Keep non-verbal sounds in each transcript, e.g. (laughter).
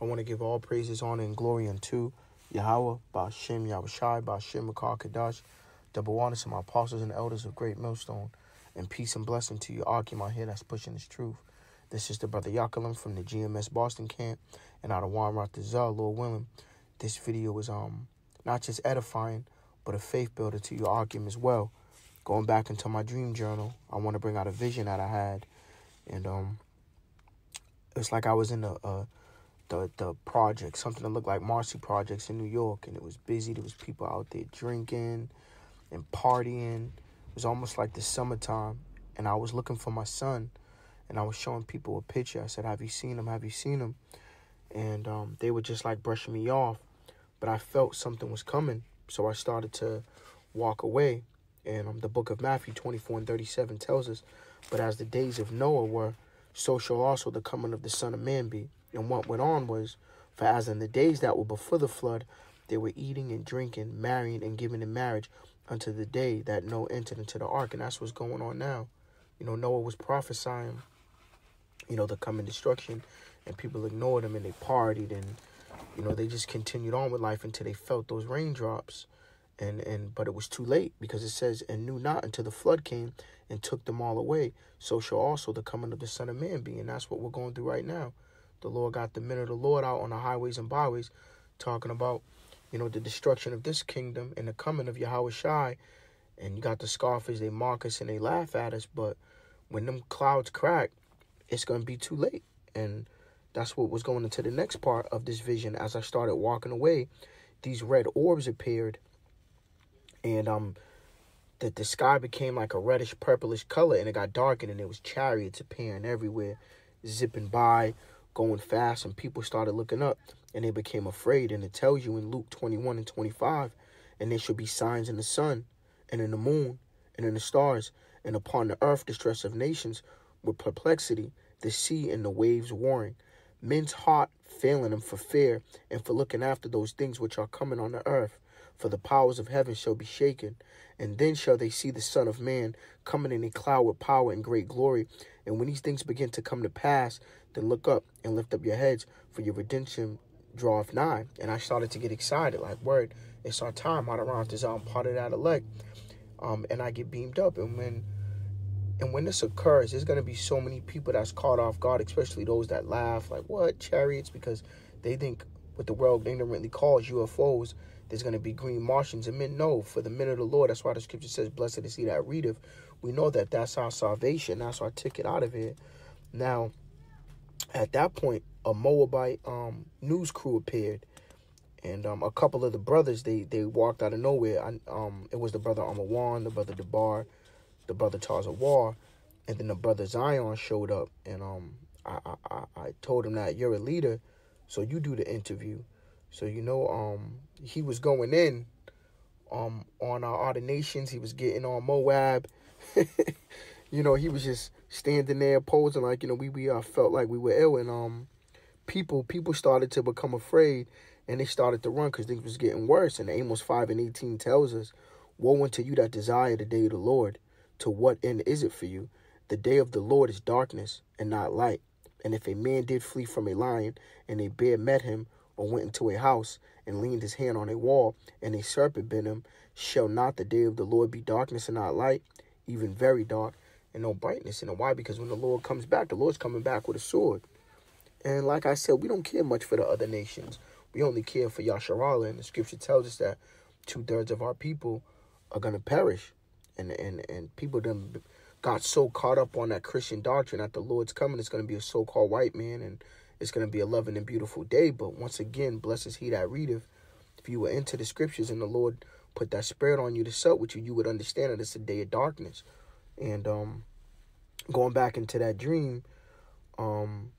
I want to give all praises, honor, and glory unto Yahweh, Bashem, Yahushai, Bashem, Makar, Kadash, double honor to my apostles and elders of Great Millstone, and peace and blessing to you, Aki, my head that's pushing this truth. This is the brother Yakalim from the GMS Boston camp, and out of Juan Ratazal, Lord willing. This video is um not just edifying, but a faith builder to you, Akim, as well. Going back into my dream journal, I want to bring out a vision that I had, and um, it's like I was in a, a the the project, something that looked like Marcy projects in New York, and it was busy. There was people out there drinking and partying. It was almost like the summertime, and I was looking for my son, and I was showing people a picture. I said, "Have you seen him? Have you seen him?" And um, they were just like brushing me off, but I felt something was coming, so I started to walk away. And um, the book of Matthew 24 and 37 tells us, "But as the days of Noah were, so shall also the coming of the Son of Man be." And what went on was, for as in the days that were before the flood, they were eating and drinking, marrying and giving in marriage unto the day that Noah entered into the ark. And that's what's going on now. You know, Noah was prophesying, you know, the coming destruction, and people ignored him and they partied and, you know, they just continued on with life until they felt those raindrops. And, and but it was too late because it says and knew not until the flood came and took them all away so shall also the coming of the son of man be and that's what we're going through right now the Lord got the men of the Lord out on the highways and byways talking about, you know, the destruction of this kingdom and the coming of Yahweh Shai. And you got the scoffers, they mock us and they laugh at us. But when them clouds crack, it's going to be too late. And that's what was going into the next part of this vision. As I started walking away, these red orbs appeared. And um, the, the sky became like a reddish purplish color and it got darkened and it was chariots appearing everywhere, zipping by going fast and people started looking up and they became afraid. And it tells you in Luke 21 and 25, and there shall be signs in the sun and in the moon and in the stars and upon the earth distress of nations with perplexity, the sea and the waves warring. Men's heart failing them for fear and for looking after those things which are coming on the earth. For the powers of heaven shall be shaken, and then shall they see the Son of Man coming in a cloud with power and great glory. And when these things begin to come to pass, then look up and lift up your heads, for your redemption draweth nigh. And I started to get excited, like, word, it's our time. Adirant is um, part of that elect. Um, and I get beamed up. And when and when this occurs, there's gonna be so many people that's caught off guard, especially those that laugh, like, what, chariots? Because they think what the world ignorantly calls UFOs, there's gonna be green Martians. And men know, for the men of the Lord, that's why the scripture says, Blessed is he that readeth. We know that that's our salvation, that's our ticket out of here. Now, at that point, a Moabite um, news crew appeared, and um, a couple of the brothers they they walked out of nowhere. I, um, it was the brother Amawan, the brother Debar, the brother Charles War, and then the brother Zion showed up, and um, I, I I told him that you're a leader, so you do the interview. So you know, um, he was going in, um, on our ordinations. He was getting on Moab. (laughs) you know, he was just standing there posing like, you know, we, we uh, felt like we were ill. And um, people people started to become afraid and they started to run because things was getting worse. And Amos 5 and 18 tells us, Woe unto you that desire the day of the Lord. To what end is it for you? The day of the Lord is darkness and not light. And if a man did flee from a lion, and a bear met him, or went into a house, and leaned his hand on a wall, and a serpent bit him, shall not the day of the Lord be darkness and not light, even very dark? and no brightness in it. Why? Because when the Lord comes back, the Lord's coming back with a sword. And like I said, we don't care much for the other nations. We only care for Yasharala. And the scripture tells us that two thirds of our people are going to perish. And, and, and people then got so caught up on that Christian doctrine that the Lord's coming is going to be a so called white man and it's going to be a loving and beautiful day. But once again, blessed is he that readeth. If you were into the scriptures and the Lord put that spirit on you to sup with you, you would understand that it's a day of darkness. And um, going back into that dream, um,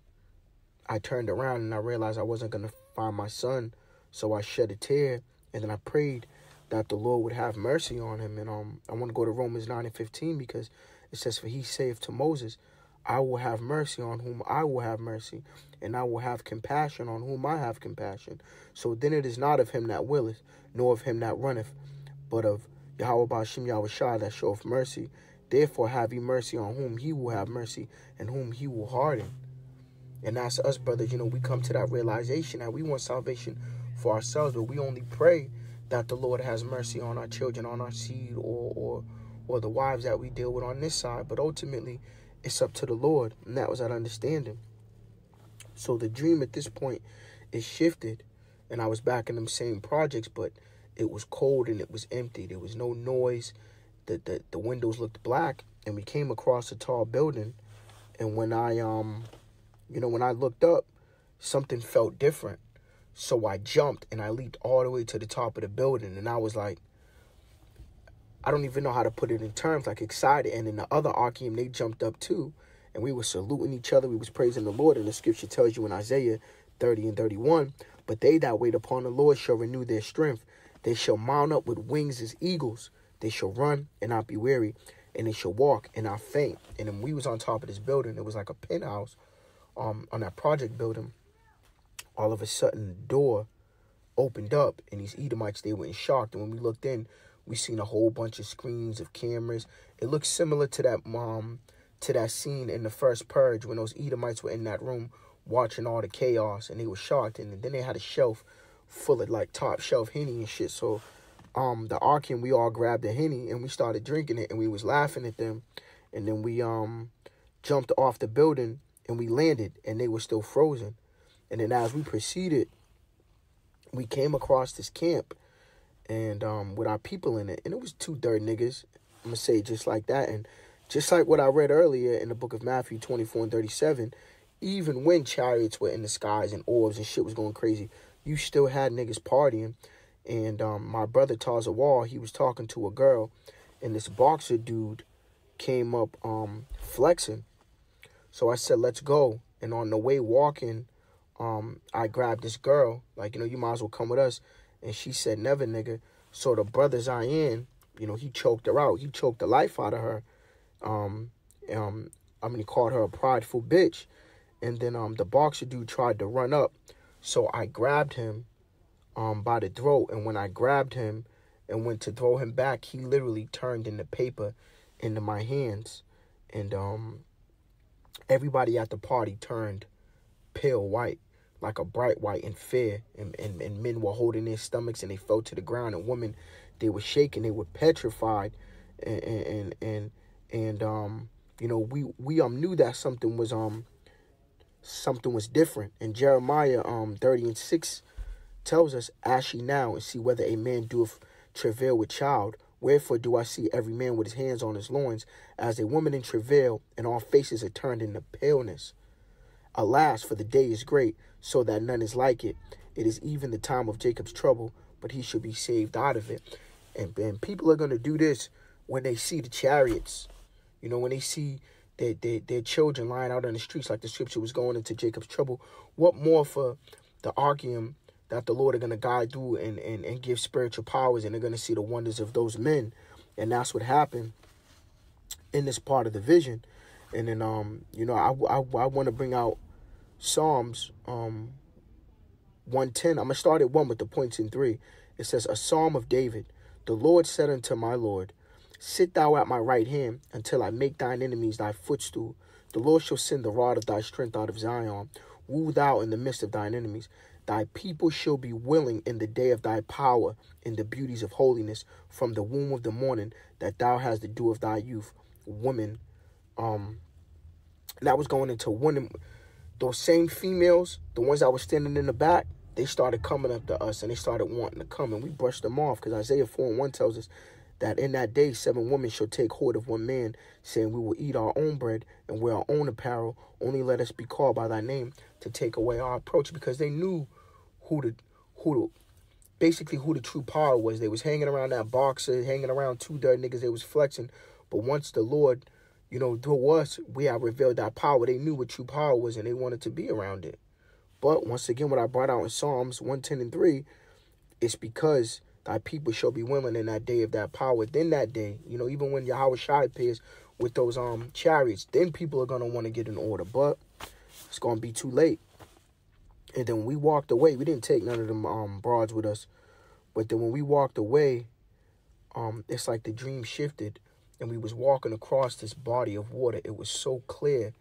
I turned around and I realized I wasn't going to find my son. So I shed a tear and then I prayed that the Lord would have mercy on him. And um, I want to go to Romans 9 and 15 because it says, For he saith to Moses, I will have mercy on whom I will have mercy, and I will have compassion on whom I have compassion. So then it is not of him that willeth, nor of him that runneth, but of Yahweh Bashim Yahweh that showeth mercy. Therefore have ye mercy on whom he will have mercy, and whom he will harden. And that's us, brothers. You know, we come to that realization that we want salvation for ourselves, but we only pray that the Lord has mercy on our children, on our seed, or or or the wives that we deal with on this side. But ultimately, it's up to the Lord, and that was that understanding. So the dream at this point is shifted, and I was back in them same projects, but it was cold and it was empty. There was no noise. The the, the windows looked black, and we came across a tall building. And when I um, you know, when I looked up, something felt different. So I jumped and I leaped all the way to the top of the building, and I was like, I don't even know how to put it in terms, like excited. And then the other Archeum, they jumped up too, and we were saluting each other. We was praising the Lord, and the scripture tells you in Isaiah 30 and 31, but they that wait upon the Lord shall renew their strength. They shall mount up with wings as eagles. They shall run and not be weary, and they shall walk and not faint. And then we was on top of this building. It was like a penthouse um, on that project building. All of a sudden, the door opened up, and these Edomites, they were in shock. And when we looked in, we seen a whole bunch of screens of cameras. It looks similar to that um, to that scene in the first purge when those Edomites were in that room watching all the chaos and they were shocked and then they had a shelf full of like top shelf henny and shit. So um the Archeum we all grabbed the henny and we started drinking it and we was laughing at them and then we um jumped off the building and we landed and they were still frozen. And then as we proceeded, we came across this camp and um with our people in it and it was two dirt niggas. I'm gonna say just like that and just like what I read earlier in the book of Matthew 24 and 37, even when chariots were in the skies and orbs and shit was going crazy, you still had niggas partying. And um, my brother Tarza Wall, he was talking to a girl, and this boxer dude came up um, flexing. So I said, let's go. And on the way walking, um, I grabbed this girl, like, you know, you might as well come with us. And she said, never, nigga. So the brothers I in, you know, he choked her out. He choked the life out of her. Um, um, I mean, he called her a prideful bitch. And then um, the boxer dude tried to run up. So I grabbed him um, by the throat. And when I grabbed him and went to throw him back, he literally turned in the paper into my hands. And um, everybody at the party turned pale white, like a bright white in fear. And, and, and men were holding their stomachs and they fell to the ground. And women, they were shaking, they were petrified. And, and, and, and um, you know, we, we um knew that something was um something was different. And Jeremiah um 30 and 6 tells us, Ask ye now and see whether a man doeth travail with child. Wherefore do I see every man with his hands on his loins, as a woman in travail, and all faces are turned into paleness. Alas, for the day is great, so that none is like it. It is even the time of Jacob's trouble, but he should be saved out of it. And, and people are going to do this when they see the chariots. You know, when they see their, their, their children lying out on the streets like the scripture was going into Jacob's trouble. What more for the Archeum that the Lord are going to guide through and, and, and give spiritual powers and they're going to see the wonders of those men. And that's what happened in this part of the vision. And then, um, you know, I, I, I want to bring out Psalms um, 110. I'm going to start at 1 with the points in 3. It says, A Psalm of David. The Lord said unto my Lord, Sit thou at my right hand until I make thine enemies thy footstool. The Lord shall send the rod of thy strength out of Zion. Woo thou in the midst of thine enemies. Thy people shall be willing in the day of thy power, in the beauties of holiness, from the womb of the morning, that thou hast the dew of thy youth. Women, um, that was going into women. Those same females, the ones that were standing in the back, they started coming up to us and they started wanting to come, and we brushed them off because Isaiah 4 and 1 tells us that in that day seven women shall take hold of one man, saying, We will eat our own bread and wear our own apparel. Only let us be called by thy name to take away our approach. Because they knew who the who basically who the true power was. They was hanging around that boxer, hanging around two dirt niggas, they was flexing. But once the Lord, you know, to us, we have revealed that power. They knew what true power was and they wanted to be around it. But once again, what I brought out in Psalms 110 and 3, it's because Thy people shall be willing in that day of that power. Then that day, you know, even when Yahweh Shai appears with those um chariots, then people are gonna want to get in order. But it's gonna be too late. And then we walked away, we didn't take none of them um broads with us. But then when we walked away, um, it's like the dream shifted and we was walking across this body of water. It was so clear,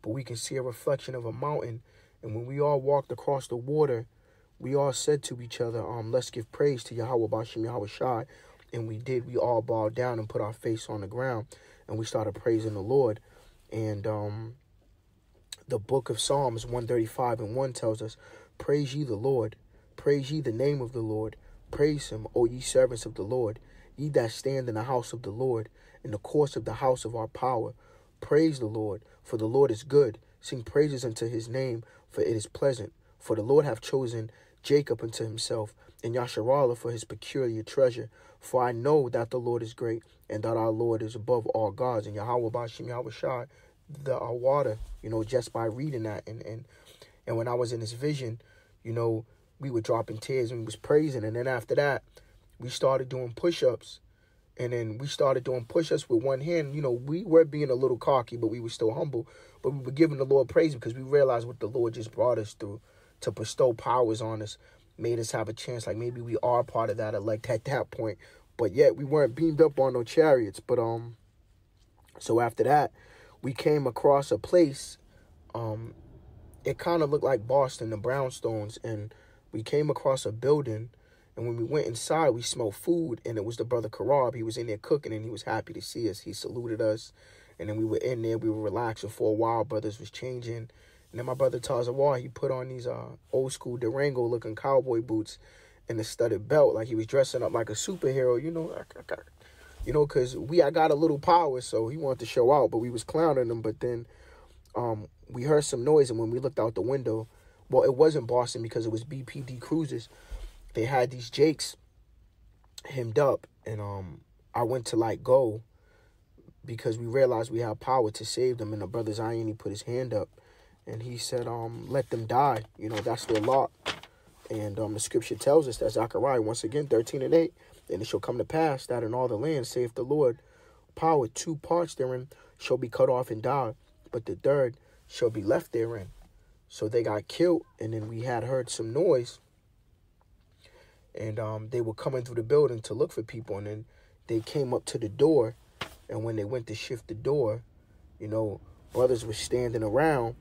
but we can see a reflection of a mountain. And when we all walked across the water, we all said to each other, um, let's give praise to Yahweh Bashim Yahweh Shai. And we did. We all bowed down and put our face on the ground and we started praising the Lord. And um, the book of Psalms 135 and 1 tells us, Praise ye the Lord, praise ye the name of the Lord, praise him, O ye servants of the Lord, ye that stand in the house of the Lord, in the course of the house of our power. Praise the Lord, for the Lord is good. Sing praises unto his name, for it is pleasant. For the Lord hath chosen Jacob unto himself, and Yasharallah for his peculiar treasure. For I know that the Lord is great, and that our Lord is above all gods. And Yahweh Bashim Yahweh the our water, you know, just by reading that. And, and and when I was in this vision, you know, we were dropping tears and we was praising. And then after that, we started doing push-ups. And then we started doing push-ups with one hand. You know, we were being a little cocky, but we were still humble. But we were giving the Lord praise because we realized what the Lord just brought us through to bestow powers on us, made us have a chance. Like maybe we are part of that elect at that point. But yet we weren't beamed up on no chariots. But um so after that, we came across a place. Um it kind of looked like Boston, the brownstones, and we came across a building and when we went inside, we smelled food, and it was the brother Karab. He was in there cooking, and he was happy to see us. He saluted us, and then we were in there. We were relaxing for a while. Brothers was changing, and then my brother Tazawar, he put on these uh old school Durango looking cowboy boots and the studded belt, like he was dressing up like a superhero. You know, you know, cause we I got a little power, so he wanted to show out, but we was clowning him. But then, um, we heard some noise, and when we looked out the window, well, it wasn't Boston because it was BPD cruisers they had these jakes hemmed up and um I went to like go because we realized we had power to save them and the brother Zion he put his hand up and he said um let them die. You know that's their lot and um the scripture tells us that Zechariah once again 13 and 8 and it shall come to pass that in all the land saith the Lord power two parts therein shall be cut off and die but the third shall be left therein. So they got killed and then we had heard some noise and um, they were coming through the building to look for people, and then they came up to the door, and when they went to shift the door, you know, brothers were standing around,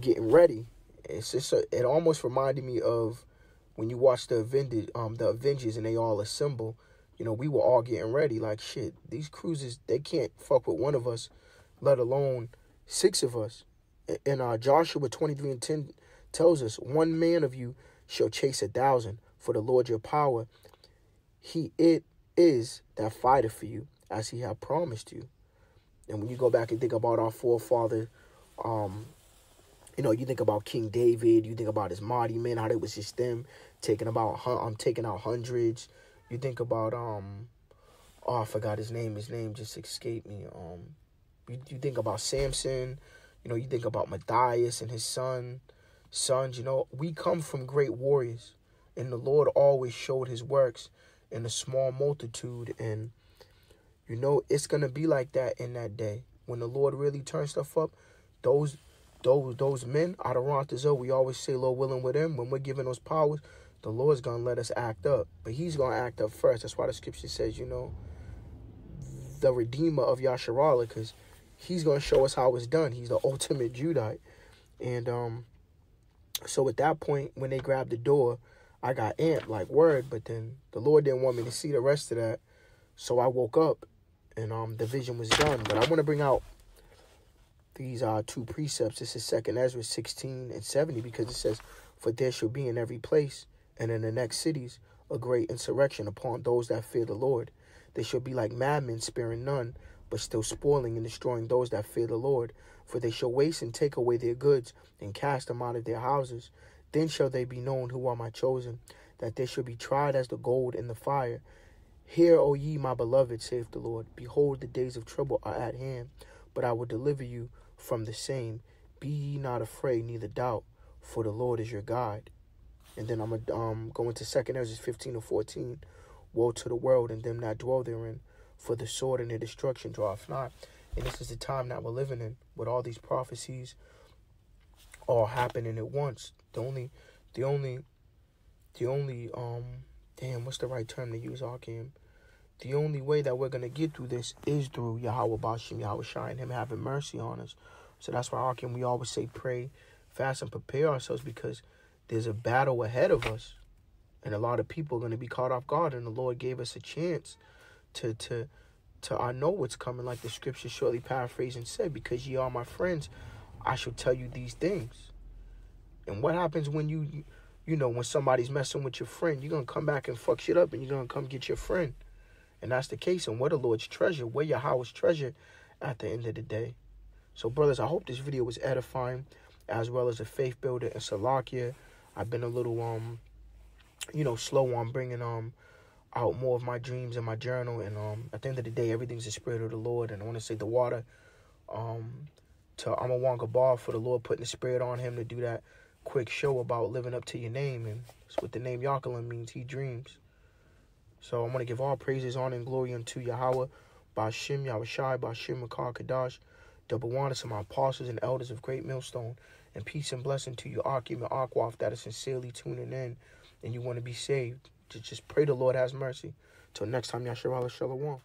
getting ready. It's just a, it almost reminded me of when you watch the Avengers, um, the Avengers, and they all assemble. You know, we were all getting ready. Like shit, these cruisers they can't fuck with one of us, let alone six of us. And uh, Joshua twenty three and ten tells us, one man of you shall chase a thousand for the Lord your power. He it is that fighteth for you, as he have promised you. And when you go back and think about our forefather, um, you know, you think about King David, you think about his mighty men, how it was just them taking about um taking out hundreds. You think about um oh I forgot his name, his name just escaped me. Um you, you think about Samson, you know, you think about Matthias and his son, sons, you know, we come from great warriors. And the Lord always showed his works in a small multitude. And, you know, it's going to be like that in that day. When the Lord really turns stuff up, those those those men Rontazo, we always say, Lord willing with him, when we're given those powers, the Lord's going to let us act up. But he's going to act up first. That's why the scripture says, you know, the Redeemer of Yasharala, because he's going to show us how it's done. He's the (laughs) ultimate Judite. And um, so at that point, when they grabbed the door, I got amped like word, but then the Lord didn't want me to see the rest of that. So I woke up and um the vision was done. But I want to bring out these uh two precepts. This is second Ezra 16 and 70 because it says, For there shall be in every place and in the next cities a great insurrection upon those that fear the Lord. They shall be like madmen, sparing none, but still spoiling and destroying those that fear the Lord. For they shall waste and take away their goods and cast them out of their houses. Then shall they be known who are my chosen, that they shall be tried as the gold in the fire. Hear, O ye my beloved, saith the Lord. Behold, the days of trouble are at hand, but I will deliver you from the same. Be ye not afraid, neither doubt, for the Lord is your guide. And then I'm going to um, go into 2nd Ezra 15 and 14. Woe to the world and them that dwell therein, for the sword and the destruction draweth not. And this is the time that we're living in, with all these prophecies all happening at once. The only, the only, the only, um, damn, what's the right term to use, Arkham? The only way that we're gonna get through this is through Yahweh Bashim, Yahweh Shai, and Him having mercy on us. So that's why Akim, we always say pray, fast, and prepare ourselves because there's a battle ahead of us. And a lot of people are going to be caught off guard. And the Lord gave us a chance to to to I know what's coming, like the scripture shortly paraphrasing said, because ye are my friends, I shall tell you these things. And what happens when you you know, when somebody's messing with your friend, you're gonna come back and fuck shit up and you're gonna come get your friend. And that's the case. And we're the Lord's treasure. where your Yahweh's treasure at the end of the day. So, brothers, I hope this video was edifying as well as a faith builder and Salakia. I've been a little um you know slow on bringing um out more of my dreams in my journal and um at the end of the day everything's the spirit of the Lord and I want to say the water um to Amawanga Bar for the Lord putting the spirit on him to do that quick show about living up to your name and that's what the name Yakalin means he dreams so I'm to give all praises honor and glory unto Yahweh Bashim Yahushai Bashim Makar Kadash double honor to my apostles and elders of Great Millstone and peace and blessing to you Akim and Akwaf that is sincerely tuning in and you want to be saved, just, just pray the Lord has mercy. Till next time, Yasharala Shalom.